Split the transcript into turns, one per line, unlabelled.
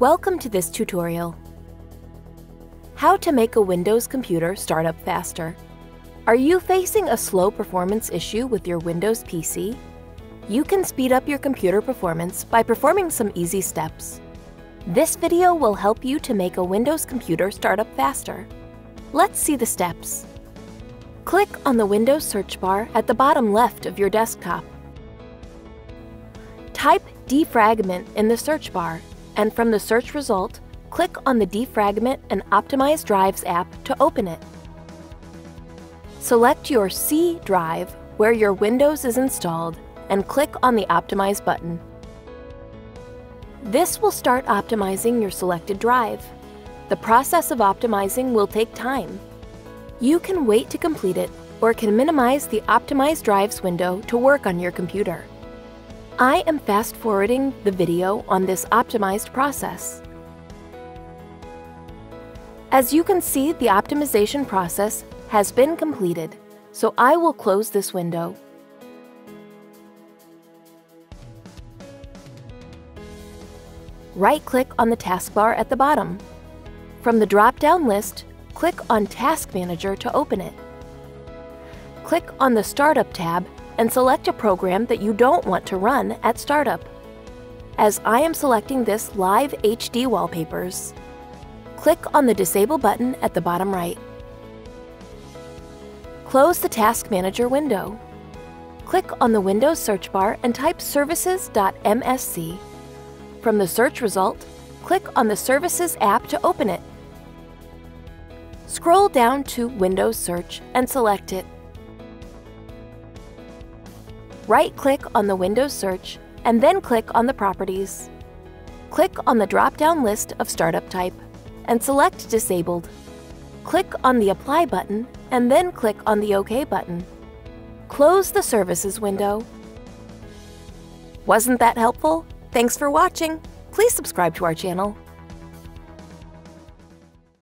Welcome to this tutorial. How to make a Windows computer start up faster. Are you facing a slow performance issue with your Windows PC? You can speed up your computer performance by performing some easy steps. This video will help you to make a Windows computer start up faster. Let's see the steps. Click on the Windows search bar at the bottom left of your desktop. Type defragment in the search bar, and from the search result, click on the Defragment and Optimize Drives app to open it. Select your C drive where your Windows is installed and click on the Optimize button. This will start optimizing your selected drive. The process of optimizing will take time. You can wait to complete it or can minimize the Optimize Drives window to work on your computer. I am fast forwarding the video on this optimized process. As you can see, the optimization process has been completed, so I will close this window. Right-click on the taskbar at the bottom. From the drop-down list, click on Task Manager to open it. Click on the Startup tab and select a program that you don't want to run at startup. As I am selecting this Live HD Wallpapers, click on the Disable button at the bottom right. Close the Task Manager window. Click on the Windows search bar and type services.msc. From the search result, click on the Services app to open it. Scroll down to Windows Search and select it right-click on the Windows search and then click on the Properties. Click on the drop-down list of startup type and select Disabled. Click on the Apply button and then click on the OK button. Close the Services window. Wasn't that helpful? Thanks for watching. Please subscribe to our channel.